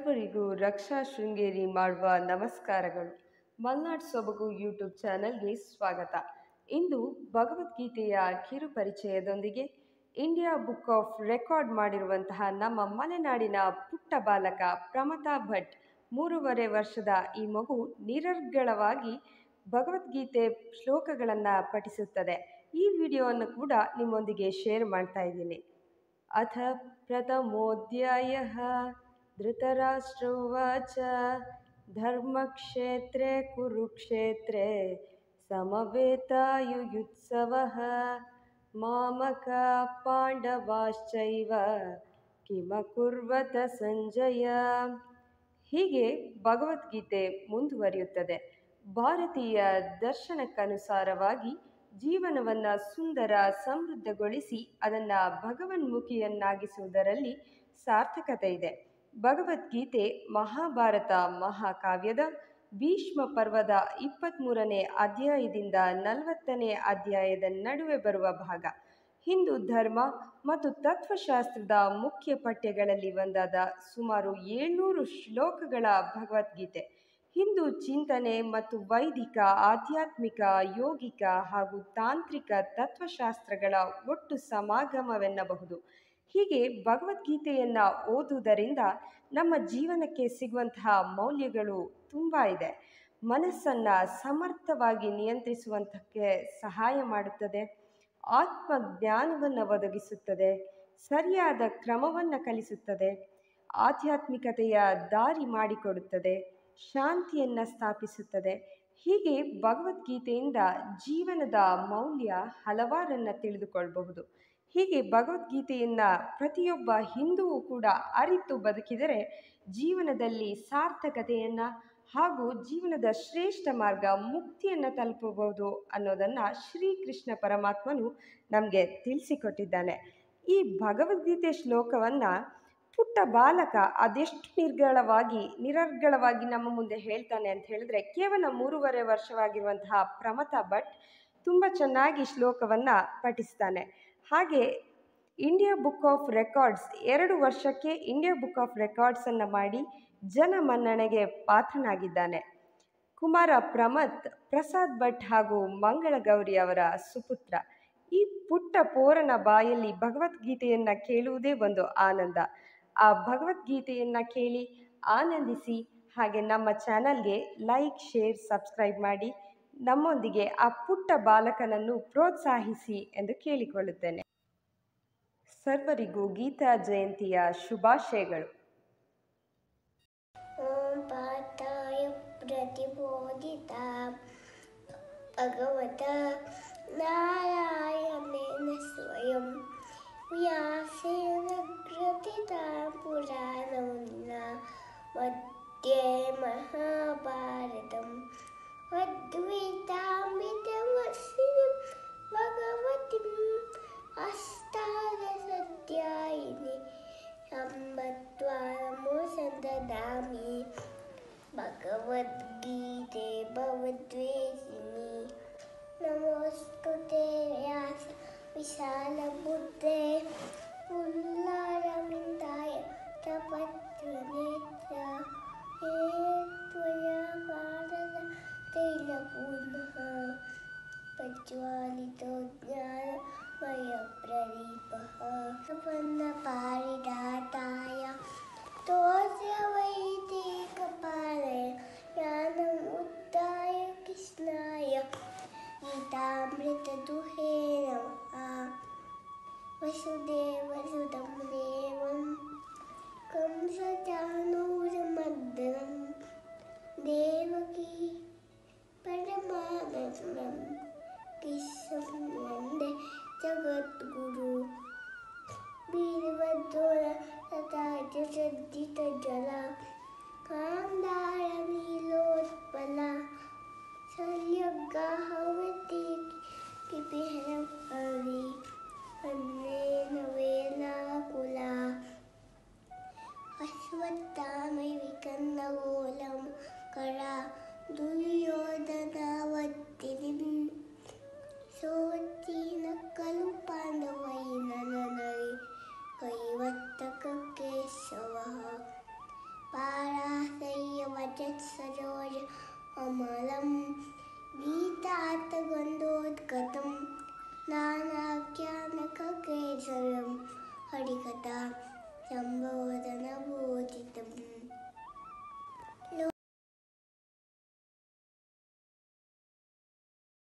ಸರ್ವರಿಗೂ ರಕ್ಷಾ ಶೃಂಗೇರಿ ಮಾಡುವ ನಮಸ್ಕಾರಗಳು. ಮಲ್ನಾಡ್ ಸೊಬಗು ಯೂಟ್ಯೂಬ್ ಚಾನಲ್ಗೆ ಸ್ವಾಗತ. ಇಂದು ಭಗವದ್ಗೀತೆಯ ಕಿರು ಪರಿಚಯದೊಂದಿಗೆ ಇಂಡಿಯಾ ಬುಕ್ ಆಫ್ ರೆಕಾರ್ಡ್ ಮಾಡಿರುವಂತಹ ನಮ್ಮ ಮಲೆನಾಡಿನ ಪುಟ್ಟ ಬಾಲಕ ಪ್ರಮತಾ ಭಟ್, ಮೂರುವರೆ ವರ್ಷದ ಈ ಮಗು ನಿರರ್ಗಳವಾಗಿ ಭಗವದ್ಗೀತೆ ಶ್ಲೋಕಗಳನ್ನು ಪಠಿಸುತ್ತದೆ. ಈ ವಿಡಿಯೋವನ್ನು ಕೂಡ ನಿಮ್ಮೊಂದಿಗೆ ಶೇರ್ ಮಾಡ್ತಾ ಇದ್ದೀನಿ. ಅಥ ಪ್ರಥಮೋಧ್ಯಾಯः धृतराष्ट्रोवाच धर्मक्षेत्रे कुरुक्षेत्रे समवेतायुयुत्सवः मामका पाण्डवाश्चैव ಕಿಮಕುರ್ವತ ಸಂಜಯ ಹೀಗೆ ಭಗವದ್ಗೀತೆ ಮುಂದುವರಿಯುತ್ತದೆ ಭಾರತೀಯ ದರ್ಶನಕ್ಕನುಸಾರವಾಗಿ ಜೀವನವನ್ನು ಸುಂದರ ಸಮೃದ್ಧಗೊಳಿಸಿ ಅದನ್ನು ಭಗವನ್ಮುಖಿಯನ್ನಾಗಿಸುವುದರಲ್ಲಿ ಸಾರ್ಥಕತೆ ಇದೆ ಭಗವದ್ಗೀತೆ ಮಹಾಭಾರತ ಮಹಾಕಾವ್ಯದ ಭೀಷ್ಮ ಪರ್ವದ ಇಪ್ಪತ್ತ್ಮೂರನೇ ಅಧ್ಯಾಯದಿಂದ ನಲವತ್ತನೇ ಅಧ್ಯಾಯದ ನಡುವೆ ಬರುವ ಭಾಗ. ಹಿಂದೂ ಧರ್ಮ ಮತ್ತು ತತ್ವಶಾಸ್ತ್ರದ ಮುಖ್ಯ ಪಠ್ಯಗಳಲ್ಲಿ ಒಂದಾದ ಸುಮಾರು ಏಳ್ನೂರು ಶ್ಲೋಕಗಳ ಭಗವದ್ಗೀತೆ. ಹಿಂದೂ ಚಿಂತನೆ ಮತ್ತು ವೈದಿಕ, ಆಧ್ಯಾತ್ಮಿಕ, ಯೋಗಿಕ ಹಾಗೂ ತಾಂತ್ರಿಕ ತತ್ವಶಾಸ್ತ್ರಗಳ ಒಟ್ಟು ಸಮಾಗಮವೆನ್ನಬಹುದು. ಹೀಗೆ ಭಗವದ್ಗೀತೆಯನ್ನು ಓದುವುದರಿಂದ ನಮ್ಮ ಜೀವನಕ್ಕೆ ಸಿಗುವಂತಹ ಮೌಲ್ಯಗಳು ತುಂಬ ಇದೆ. ಮನಸ್ಸನ್ನು ಸಮರ್ಥವಾಗಿ ನಿಯಂತ್ರಿಸುವಂಥಕ್ಕೆ ಸಹಾಯ ಮಾಡುತ್ತದೆ. ಆತ್ಮಜ್ಞಾನವನ್ನು ಒದಗಿಸುತ್ತದೆ. ಸರಿಯಾದ ಕ್ರಮವನ್ನು ಕಲಿಸುತ್ತದೆ. ಆಧ್ಯಾತ್ಮಿಕತೆಯ ದಾರಿ ಮಾಡಿಕೊಡುತ್ತದೆ. ಶಾಂತಿಯನ್ನು ಸ್ಥಾಪಿಸುತ್ತದೆ. ಹೀಗೆ ಭಗವದ್ಗೀತೆಯಿಂದ ಜೀವನದ ಮೌಲ್ಯ ಹಲವಾರನ್ನು ತಿಳಿದುಕೊಳ್ಳಬಹುದು ಹೀಗೆ ಭಗವದ್ಗೀತೆಯನ್ನ ಪ್ರತಿಯೊಬ್ಬ ಹಿಂದೂ ಕೂಡ ಅರಿತು ಬದುಕಿದರೆ ಜೀವನದಲ್ಲಿ ಸಾರ್ಥಕತೆಯನ್ನು ಹಾಗೂ ಜೀವನದ ಶ್ರೇಷ್ಠ ಮಾರ್ಗ ಮುಕ್ತಿಯನ್ನು ತಲುಪಬಹುದು ಅನ್ನೋದನ್ನು ಶ್ರೀಕೃಷ್ಣ ಪರಮಾತ್ಮನು ನಮಗೆ ತಿಳಿಸಿಕೊಟ್ಟಿದ್ದಾನೆ. ಈ ಭಗವದ್ಗೀತೆ ಶ್ಲೋಕವನ್ನು ಪುಟ್ಟ ಬಾಲಕ ಅದೆಷ್ಟು ನಿರ್ಗಳವಾಗಿ, ನಿರರ್ಗಳವಾಗಿ ನಮ್ಮ ಮುಂದೆ ಹೇಳ್ತಾನೆ ಅಂತ ಹೇಳಿದ್ರೆ ಕೇವಲ ಮೂರುವರೆ ವರ್ಷವಾಗಿರುವಂತಹ ಪ್ರಮತಾ ಭಟ್ ತುಂಬ ಚೆನ್ನಾಗಿ ಶ್ಲೋಕವನ್ನು ಪಠಿಸ್ತಾನೆ. ಹಾಗೆ ಇಂಡಿಯಾ ಬುಕ್ ಆಫ್ ರೆಕಾರ್ಡ್ಸ್ ಎರಡು ವರ್ಷಕ್ಕೆ ಇಂಡಿಯಾ ಬುಕ್ ಆಫ್ ರೆಕಾರ್ಡ್ಸನ್ನು ಮಾಡಿ ಜನ ಮನ್ನಣೆಗೆ ಪಾತ್ರನಾಗಿದ್ದಾನೆ. ಕುಮಾರ ಪ್ರಮತ್, ಪ್ರಸಾದ್ ಭಟ್ ಹಾಗೂ ಮಂಗಳ ಗೌರಿ ಅವರ ಸುಪುತ್ರ. ಈ ಪುಟ್ಟ ಪೋರನ ಬಾಯಲ್ಲಿ ಭಗವದ್ಗೀತೆಯನ್ನು ಕೇಳುವುದೇ ಒಂದು ಆನಂದ. ಆ ಭಗವದ್ಗೀತೆಯನ್ನು ಕೇಳಿ ಆನಂದಿಸಿ ಹಾಗೆ ನಮ್ಮ ಚಾನಲ್ಗೆ ಲೈಕ್, ಶೇರ್, ಸಬ್ಸ್ಕ್ರೈಬ್ ಮಾಡಿ. ನಮ್ಮೊಂದಿಗೆ ಆ ಪುಟ್ಟ ಬಾಲಕನನ್ನು ಪ್ರೋತ್ಸಾಹಿಸಿ ಎಂದು ಕೇಳಿಕೊಳ್ಳುತ್ತೇನೆ ಸರ್ವರಿಗೂ ಗೀತಾ ಜಯಂತಿಯ ಶುಭಾಶಯಗಳು ॐ पाठाय प्रतिबोधिता भगवता नारायणेन स्वयं व्यासेन ग्रथिता पुराणमुनिना मध्ये महाभारतम् अद्वैतामितवर्षिणीं भगवतीम् अष्टादशाध्यायिनी सम्बद्वारमोसन्ददामि भगवद्गीते भवद्वेषिणि नमोऽस्तु ते व्यास विशालबुद्धे पुल्लारविन्दाय तपत्रनेत्र हे त्वया वसुदेवसुतं देवं कंसचानूरमर्दनं देवकी परमानन्दं कृष्णं वंदे जगद्गुरु वीरभद्र तथा च सज्जितजला कान्दारनीलोत्पला शल्यगाहवती किपिहरं हरि सरोजमलं गीतार्थगन्धोद्गतं नानाख्यानककेसरं हरिकथा जम्बो